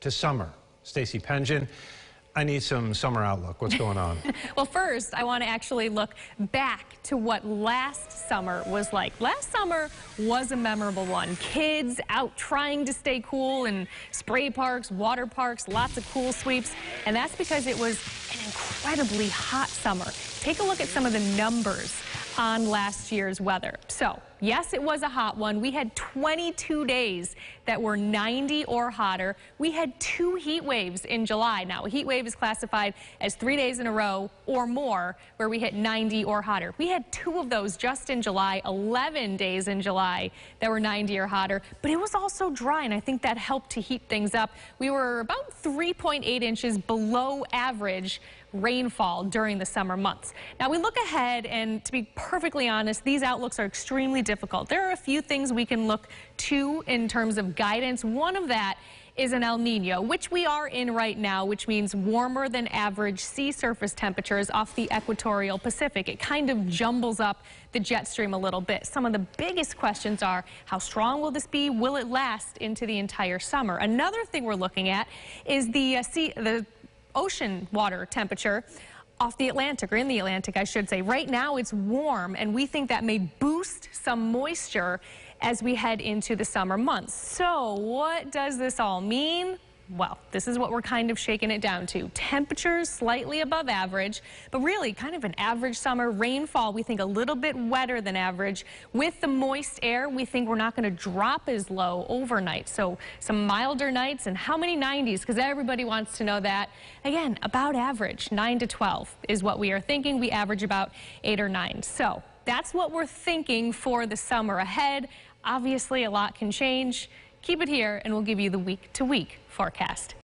to summer. Stacy Pengen, I need some summer outlook. What's going on? well, first, I want to actually look back to what last summer was like. Last summer was a memorable one. Kids out trying to stay cool in spray parks, water parks, lots of cool sweeps. And that's because it was an incredibly hot summer. Take a look at some of the numbers on last year's weather. So, yes, it was a hot one. We had 22 days that were 90 or hotter. We had two heat waves in July. Now, a heat wave is classified as three days in a row or more where we hit 90 or hotter. We had two of those just in July, 11 days in July that were 90 or hotter, but it was also dry, and I think that helped to heat things up. We were about 3.8 inches below average rainfall during the summer months. Now we look ahead and to be perfectly honest, these outlooks are extremely difficult. There are a few things we can look to in terms of guidance. One of that is an El Nino, which we are in right now, which means warmer than average sea surface temperatures off the equatorial Pacific. It kind of jumbles up the jet stream a little bit. Some of the biggest questions are how strong will this be? Will it last into the entire summer? Another thing we're looking at is the uh, sea, the ocean water temperature off the Atlantic, or in the Atlantic, I should say. Right now, it's warm, and we think that may boost some moisture as we head into the summer months. So what does this all mean? Well, this is what we're kind of shaking it down to. Temperatures slightly above average, but really kind of an average summer. Rainfall, we think a little bit wetter than average. With the moist air, we think we're not going to drop as low overnight. So some milder nights and how many 90s? Because everybody wants to know that. Again, about average, 9 to 12 is what we are thinking. We average about 8 or 9. So that's what we're thinking for the summer ahead. Obviously, a lot can change. Keep it here, and we'll give you the week-to-week forecast.